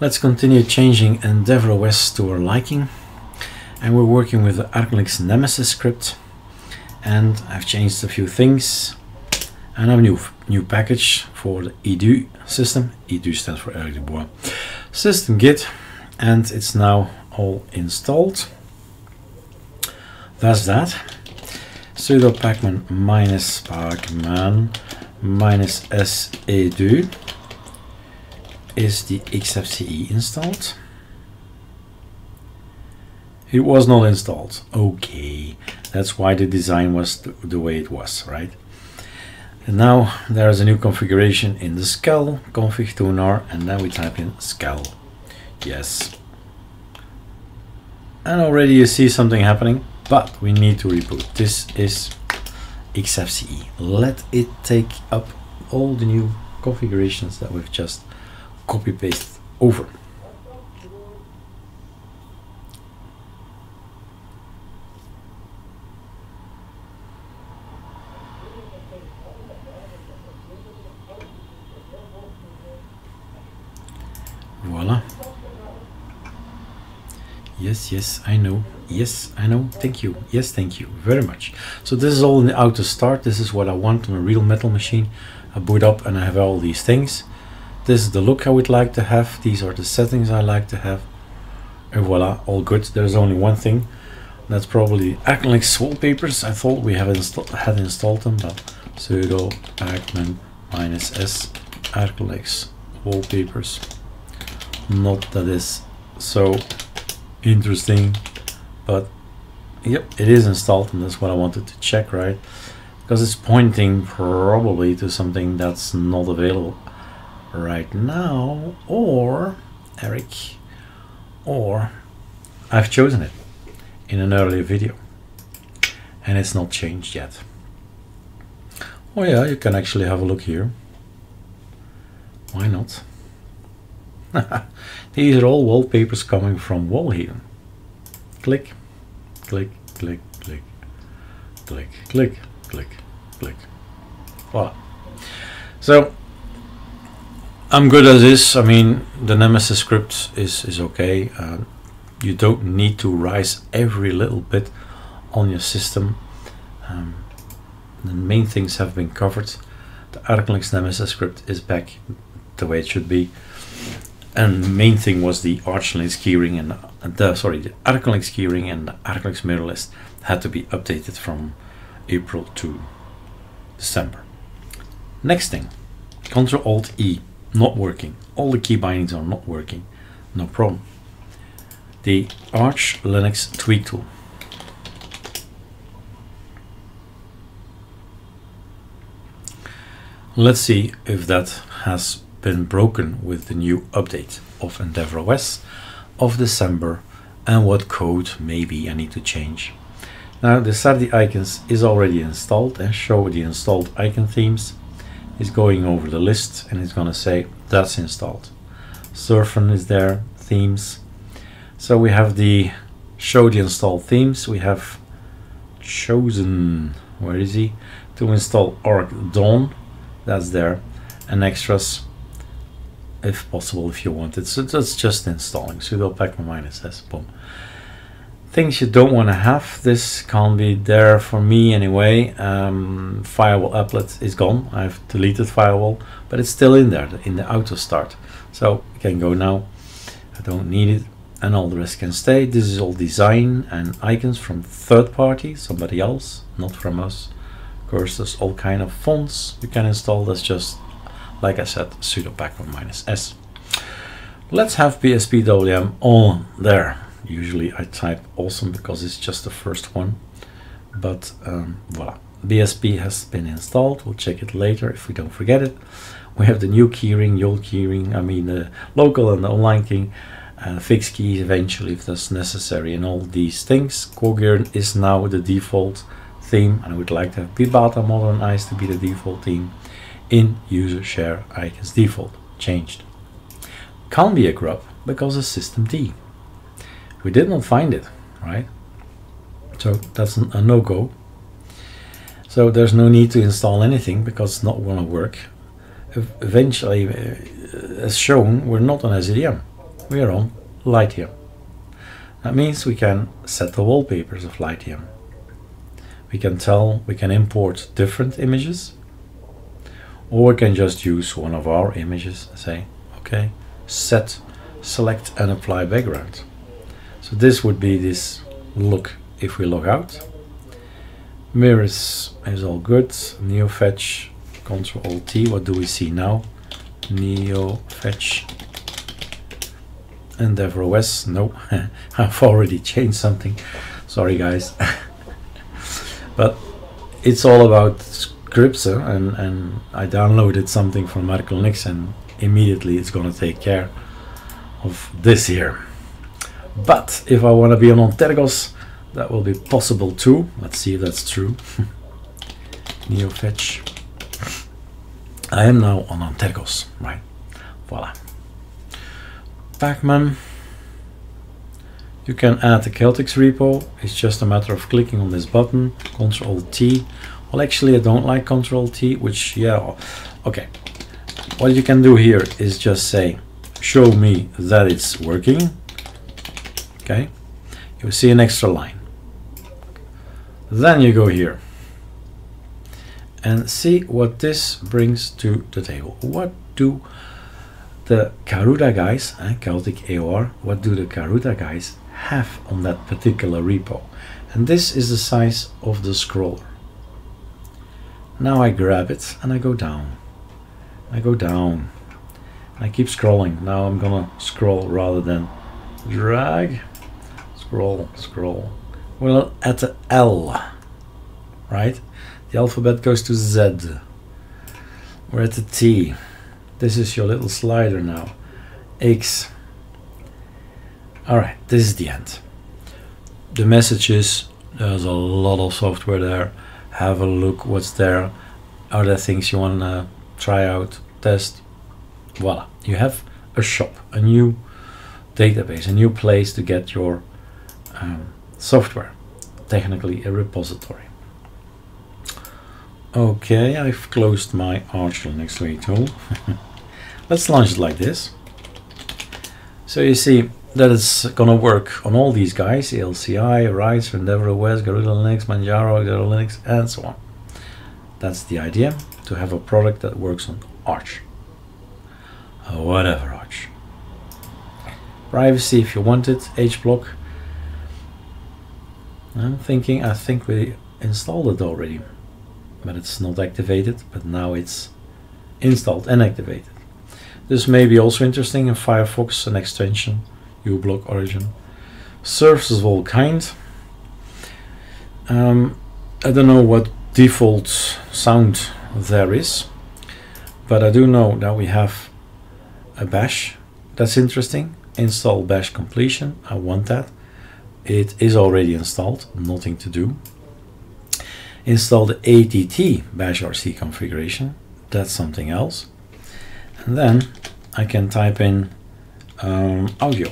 Let's continue changing EndeavourOS to our liking. And we're working with the ArcoLinux Nemesis script. And I've changed a few things. And I have a new, new package for the edu system. edu stands for Erik Dubois. System Git. And it's now all installed. That's that. sudo pacman minus pacman minus s edu is the XFCE installed? It was not installed. Okay, that's why the design was th the way it was, right? And now there's a new configuration in the Skel config tuner, and then we type in Skel. Yes. And already you see something happening, but we need to reboot. This is XFCE. Let it take up all the new configurations that we've just copy paste over. Voila. Yes, yes, I know. Yes, I know. Thank you. Yes, thank you very much. So this is all in the auto start. This is what I want on a real metal machine. I boot up and I have all these things. This is the look I would like to have. These are the settings I like to have. And voila, all good. There's only one thing. That's probably ArcoLinux wallpapers. I thought we have insta had installed them, but sudo pacman minus s ArcoLinux wallpapers. Not that is so interesting, but yep, it is installed, and that's what I wanted to check, right? Because it's pointing probably to something that's not available right now or Erik or I've chosen it in an earlier video and it's not changed yet. Oh yeah, you can actually have a look here. Why not? These are all wallpapers coming from Wallhaven. Click, click, click, click, click, click, click, click. Voila. So I'm good as is. I mean, the Nemesis script is, is okay. Uh, you don't need to rise every little bit on your system. Um, the main things have been covered. The ArcoLinux Nemesis script is back the way it should be. And the main thing was the ArchLinux keyring and the sorry, the ArcoLinux keyring and the ArcoLinux mirror list had to be updated from April to December. Next thing, Control Alt E not working. All the key bindings are not working. No problem. The Arch Linux tweak tool. Let's see if that has been broken with the new update of EndeavourOS of December and what code maybe I need to change. Now the Sardi icons is already installed and show the installed icon themes is going over the list and it's going to say that's installed. Surfn is there, themes. So we have the show the installed themes. We have chosen, where is he? To install Arc Dawn, that's there, and extras if possible if you want it. So that's just installing sudo pacman minus s, boom things you don't want to have this can't be there for me anyway. Um, firewall applet is gone. I've deleted firewall but it's still in there in the auto start. So it can go now. I don't need it. And all the rest can stay. This is all design and icons from third party somebody else not from us. Of course there's all kind of fonts you can install. That's just like I said sudo pacman minus s. Let's have BSPWM on there usually I type awesome because it's just the first one. But um, voila BSP has been installed. We'll check it later if we don't forget it. We have the new keyring YOL keyring I mean the local and the online keying uh, fixed keys eventually if that's necessary and all these things. Qogir is now the default theme and I would like to have Bibata modernized to be the default theme in user share icons default changed. Can't be a grub because of system D we did not find it, right? So that's a no-go. So there's no need to install anything because it's not going to work. Eventually, uh, as shown, we're not on SDDM. we are on LightDM. That means we can set the wallpapers of LightDM. We can tell, we can import different images, or we can just use one of our images say, okay, set, select and apply background. So this would be this look if we log out. Mirrors is all good. Neo fetch, Control T. What do we see now? Neo fetch Endeavour OS. No, I've already changed something. Sorry, guys. but it's all about scripts, uh, and and I downloaded something from Arch Linux, and immediately it's gonna take care of this here. But if I want to be on Antergos, that will be possible too. Let's see if that's true. NeoFetch. I am now on Antergos, right? Voila. Pacman. You can add the Chaotic repo. It's just a matter of clicking on this button, Control T. Well, actually, I don't like Control T, which, yeah, okay. What you can do here is just say, show me that it's working. Okay, you see an extra line. Then you go here and see what this brings to the table. What do the Garuda guys, eh, Chaotic AUR, what do the Garuda guys have on that particular repo? And this is the size of the scroller. Now I grab it and I go down. I go down. I keep scrolling. Now I'm gonna scroll rather than drag. Scroll, scroll. Well, at the L right? The alphabet goes to Z. We're at the T. This is your little slider now. X. Alright, this is the end. The messages, there's a lot of software there. Have a look what's there. Are there things you want to try out, test? Voila, you have a shop, a new database, a new place to get your um, software, technically a repository. Okay, I've closed my Arch Linux tool. Let's launch it like this. So you see that it's gonna work on all these guys, LCI, Rise, Endeavour OS, Garuda Linux, Manjaro, Garuda Linux, and so on. That's the idea, to have a product that works on Arch. Whatever Arch. Privacy if you want it, HBlock. I'm thinking, I think we installed it already but it's not activated but now it's installed and activated. This may be also interesting in Firefox an extension uBlock origin. Services of all kinds. Um, I don't know what default sound there is but I do know that we have a bash. That's interesting. Install bash completion. I want that it is already installed nothing to do install the ATT bash RC configuration. That's something else. And then I can type in um, audio.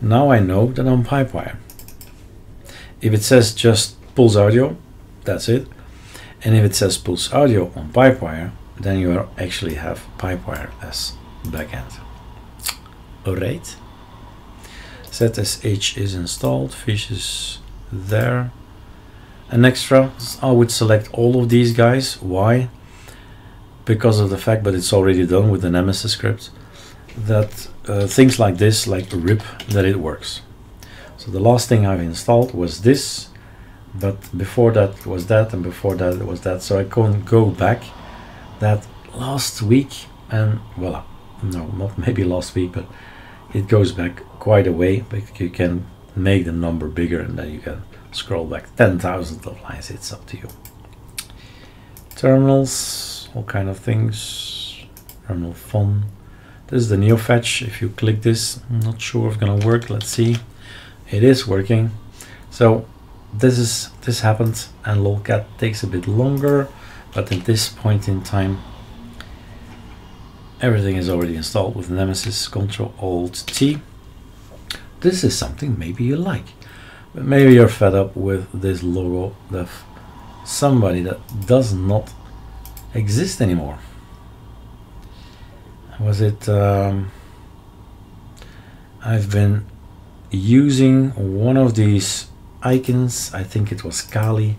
Now I know that I'm Pipewire. If it says just Pulse Audio, that's it. And if it says Pulse Audio on Pipewire, then you actually have Pipewire as backend. Alright. ZSH is installed, fish is there. An extra I would select all of these guys. Why? Because of the fact but it's already done with the nemesis script that uh, things like this like rip that it works. So the last thing I've installed was this but before that was that and before that it was that. So I can go back that last week and voila. No not maybe last week but it goes back quite a way but you can make the number bigger and then you can scroll back 10,000 of lines, it's up to you. Terminals, all kind of things, terminal fun. This is the NeoFetch, if you click this, I'm not sure if it's gonna work, let's see. It is working. So this is this happened and lolcat takes a bit longer, but at this point in time, everything is already installed with Nemesis Control Alt T. This is something maybe you like. But maybe you're fed up with this logo of somebody that does not exist anymore. Was it um, I've been using one of these icons I think it was Kali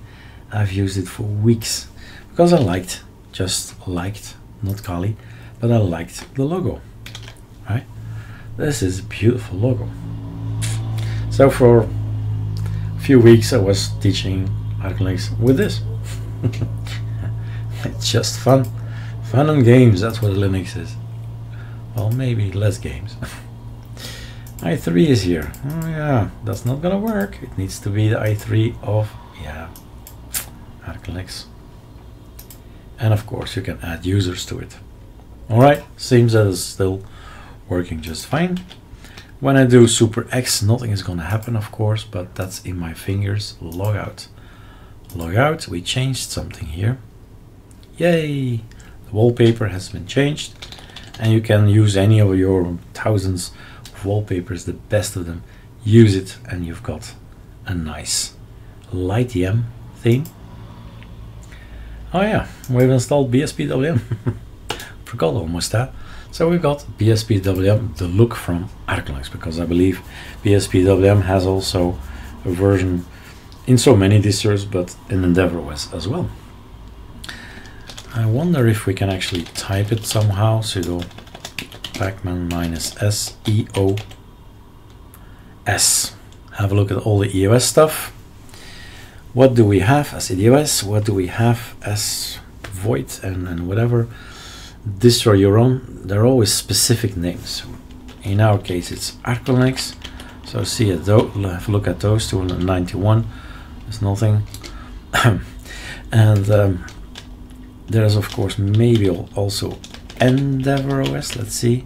I've used it for weeks because I liked just liked not Kali but I liked the logo right this is a beautiful logo so for a few weeks I was teaching ArcoLinux with this. It's just fun. Fun and games that's what Linux is. Well maybe less games. I3 is here. Oh yeah that's not gonna work. It needs to be the i3 of yeah ArcoLinux and of course you can add users to it. All right seems that it's still working just fine when I do super X nothing is gonna happen of course but that's in my fingers. Log out. Log out. We changed something here. Yay! The wallpaper has been changed and you can use any of your thousands of wallpapers the best of them. Use it and you've got a nice LightDM theme oh yeah. We've installed BSPWM forgot almost that so we've got BSPWM the look from ArcoLinux because I believe BSPWM has also a version in so many distros but in EndeavourOS as well. I wonder if we can actually type it somehow sudo pacman minus s e o s. Have a look at all the EOS stuff. What do we have as EOS what do we have as void and, and whatever distro your own they're always specific names. In our case it's ArcoLinux so see have a look at those 291 there's nothing. And um, there's of course maybe also EndeavourOS let's see.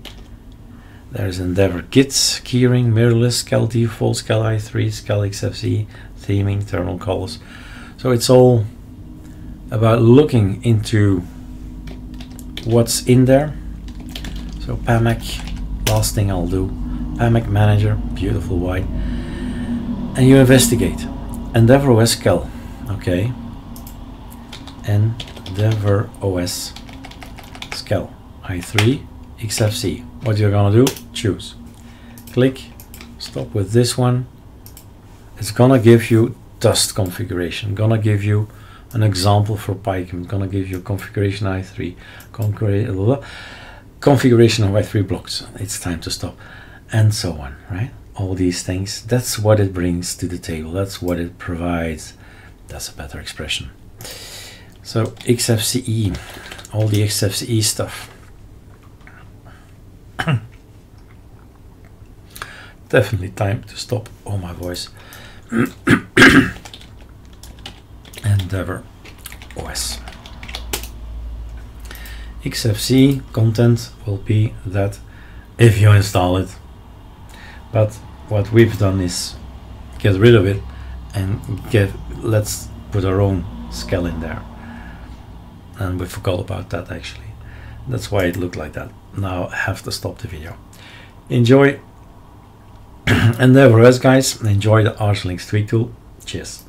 There's Endeavour Gits, keyring, mirrorlist, Skel default, Skel i3, Skel XFCE, theming, terminal calls. So it's all about looking into what's in there. So PAMAC, last thing I'll do, PAMAC Manager, beautiful white, and you investigate. EndeavourOS Skel, okay, Endeavour OS Skel i3 XFC. What you're gonna do, choose. Click, stop with this one. It's gonna give you dunst configuration, gonna give you an example for Pike. I'm gonna give you configuration i3, configuration of i3 blocks. It's time to stop, and so on, right? All these things, that's what it brings to the table, that's what it provides. That's a better expression. So XFCE, all the XFCE stuff. Definitely time to stop all my voice. Endeavour OS. XFC content will be that if you install it. But what we've done is get rid of it and get let's put our own Skel in there. And we forgot about that actually. That's why it looked like that. Now I have to stop the video. Enjoy. and nevertheless guys, enjoy the Arch Linux tweak tool. Cheers.